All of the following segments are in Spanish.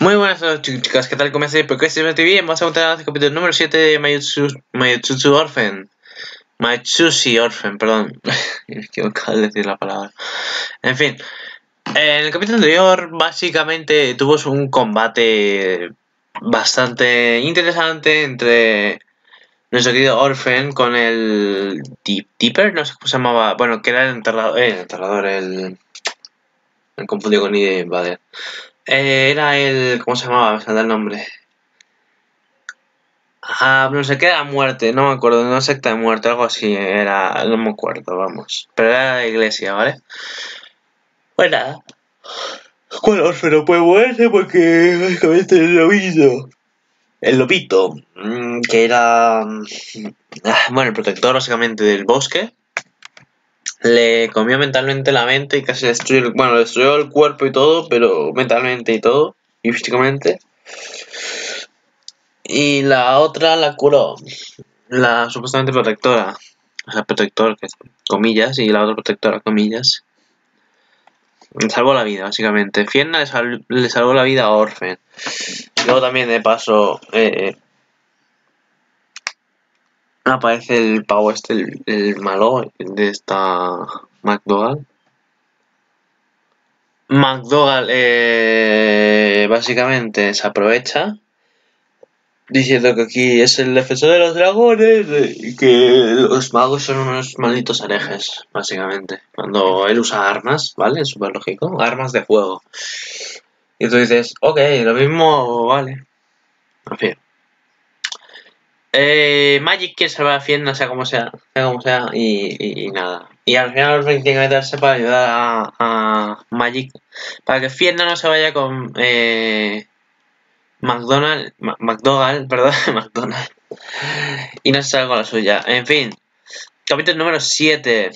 buenas noches chicas, ¿qué tal? ¿Cómo estáis? Porque estoy bien, vamos a contar el capítulo número 7 de Mayutsu Orphan. Mayutsushi Orphan, perdón. Me equivocado al decir la palabra. En fin, en el capítulo anterior básicamente tuvo un combate bastante interesante entre nuestro querido Orphan con el Deep Deeper, no sé cómo se llamaba, bueno, que era el enterrador, eh, el enterrador, el... Me confundí con Ide, vale. Eh, era el. ¿Cómo se llamaba? Me el nombre. Ah, no sé qué era muerte, no me acuerdo, no secta de muerte, algo así, era, no me acuerdo, vamos. Pero era la iglesia, ¿vale? Bueno, bueno, no puede moverse porque básicamente el lobito. El lobito, mm, que era. Mm, ah, bueno, el protector básicamente del bosque le comió mentalmente la mente y casi destruyó, bueno, destruyó el cuerpo y todo, pero mentalmente y todo, y físicamente. Y la otra la curó, la supuestamente protectora, o sea, protector, que comillas, y la otra protectora, comillas. Le salvó la vida, básicamente. Fienna le, salvó la vida a Orfen. Luego también, de paso, eh, aparece el pavo este, el, malo de esta McDougall. McDougall eh, básicamente se aprovecha diciendo que aquí es el defensor de los dragones y que los magos son unos malditos herejes, básicamente. Cuando él usa armas, ¿vale? Es súper lógico, armas de fuego. Y tú dices, ok, lo mismo, vale. En fin. Eh, Magic quiere salvar a Fienna, sea como sea, sea como sea, y, nada. Y al final tiene que meterse para ayudar a, Magic, para que Fienna no se vaya con eh, McDonald, McDougall, perdón, McDonald, y no se salga con la suya. En fin, capítulo número 7.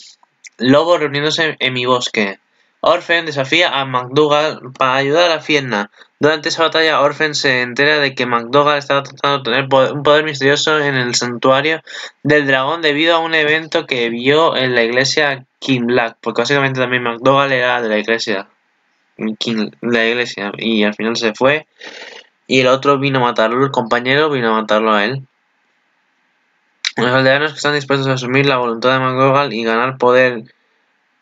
Lobo reuniéndose en mi bosque. Orphan desafía a McDougall para ayudar a Fienna. Durante esa batalla, Orphan se entera de que McDougall estaba tratando de tener un poder misterioso en el santuario del dragón debido a un evento que vio en la iglesia King Black, porque básicamente también McDougall era de la iglesia, King, la iglesia, y al final se fue, y el otro vino a matarlo, el compañero vino a matarlo a él. Los aldeanos que están dispuestos a asumir la voluntad de McDougall y ganar poder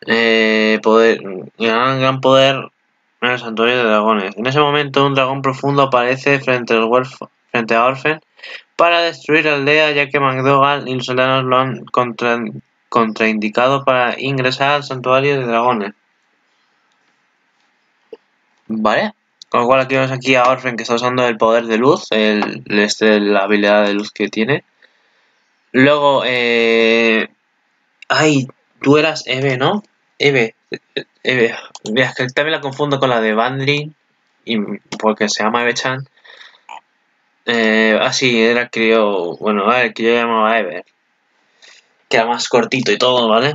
eh, poder, gran poder en el santuario de dragones. En ese momento un dragón profundo aparece frente, al frente a Orphan para destruir la aldea ya que McDougall y los soldados lo han contraindicado para ingresar al santuario de dragones. Vale. Con lo cual aquí vemos aquí a Orphan que está usando el poder de luz, el, este, la habilidad de luz que tiene. Luego, eh... Ay, tú eras Eve, ¿no? Eve, Eve, es que también la confundo con la de Bandry, y porque se llama Eve-chan. Eh, ah, sí, era que yo, bueno, ver, que yo llamaba Eve. Que era más cortito y todo, ¿vale?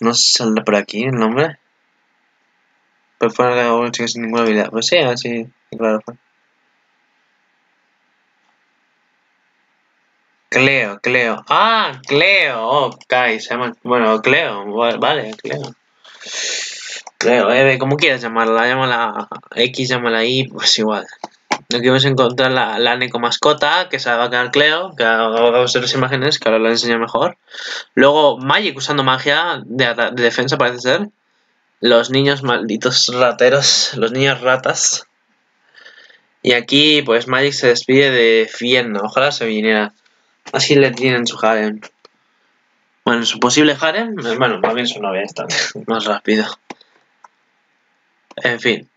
No sé si sale por aquí el nombre. Pero fuera de una chica sin ninguna habilidad. Pues sí, así, claro. Cleo, Cleo. Ah, Cleo. Ok, se llama. Bueno, Cleo. Vale, Cleo. Creo, eh, como quieras llamarla, llámala X, llámala Y, pues igual. Aquí vamos a encontrar la, la mascota, que se va a quedar Cleo, que hago las imágenes, que ahora la enseño mejor. Luego Magic usando magia de, de, defensa, parece ser. Los niños malditos rateros, los niños ratas. Y aquí, pues Magic se despide de Fienna, ojalá se viniera. Así le tienen su harem. Bueno, su posible harem, bueno, más bien su novia está más rápido. En fin.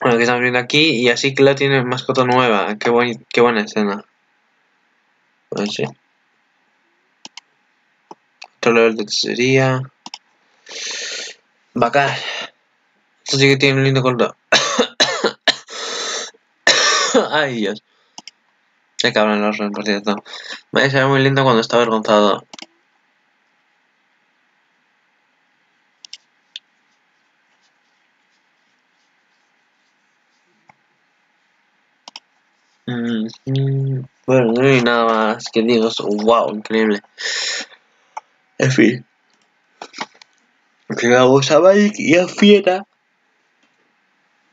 Bueno, que estamos viendo aquí, y así que la tiene mascota nueva. Qué, buen, qué buena escena. Pues sí. Otro level de hechicería. Bacán. Esto sí que tiene un lindo color. Ay, Dios. Se cabran los por cierto. Me se ve muy lindo cuando está avergonzado. Bueno, no hay nada más que digo. Wow, increíble. En fin. Llegamos a Mike y a Fiera.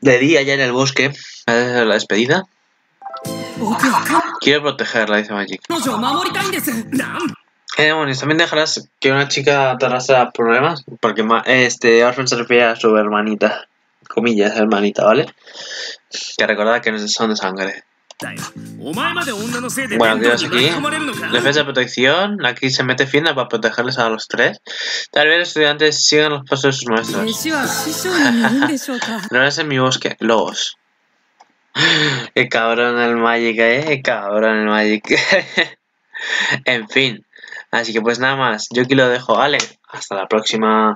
de día ya en el bosque. A la despedida. Quiero protegerla, dice Magic. ¿Qué demonios? ¿También dejarás que una chica atarrasa problemas? Porque este, Orphan se refiere a su hermanita. Comillas, hermanita, ¿vale? Que recordad que no son de sangre. Bueno, quedaos aquí. Defensa de protección. Aquí se mete Fienda para protegerles a los tres. Tal vez los estudiantes sigan los pasos de sus maestros. no es en mi bosque, lobos. Qué cabrón el Magic, eh. Qué cabrón el Magic. en fin. Así que pues nada más. Yo aquí lo dejo. Vale. Hasta la próxima.